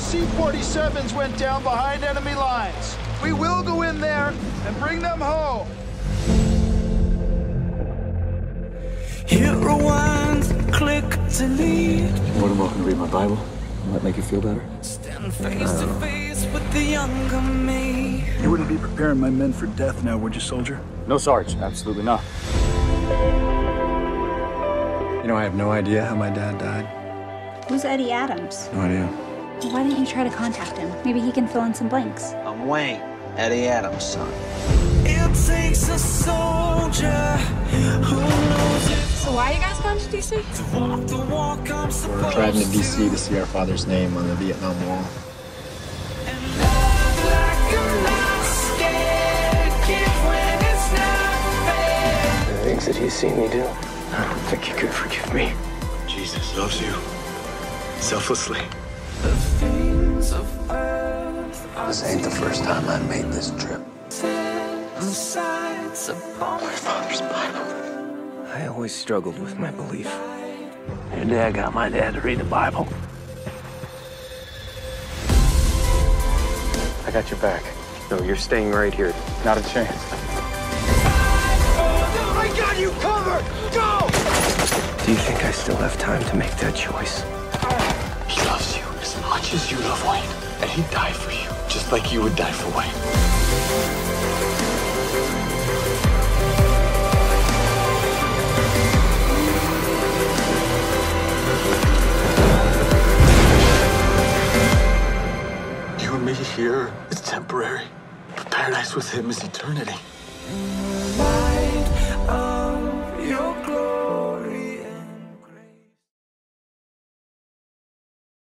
C-47s went down behind enemy lines. We will go in there and bring them home. Hit rewind, click delete. More than welcome to read my Bible. Might make you feel better. Stand face to face with the younger me. You wouldn't be preparing my men for death now, would you, soldier? No, Sarge. Absolutely not. You know, I have no idea how my dad died. Who's Eddie Adams? No idea. Why didn't you try to contact him? Maybe he can fill in some blanks. I'm Wayne, Eddie Adams' son. It takes a soldier who knows it So why are you guys going to DC? to walk the walk I'm supposed We're driving to DC to see our father's name on the Vietnam Wall. And love like I'm not scared. Give when it's not fair. The things that he's seen me do, I don't think he could forgive me. Jesus loves you. Selflessly. The things of earth are This ain't the first time I made this trip. set sides upon My father's Bible. I always struggled with my belief. Your dad got my dad to read the Bible. I got your back. No, you're staying right here. Not a chance. Oh, I got you covered! Go! Do you think I still have time to make that choice? As you love Wayne. And he'd die for you, just like you would die for Wayne. You and me here is temporary. But paradise with him is eternity.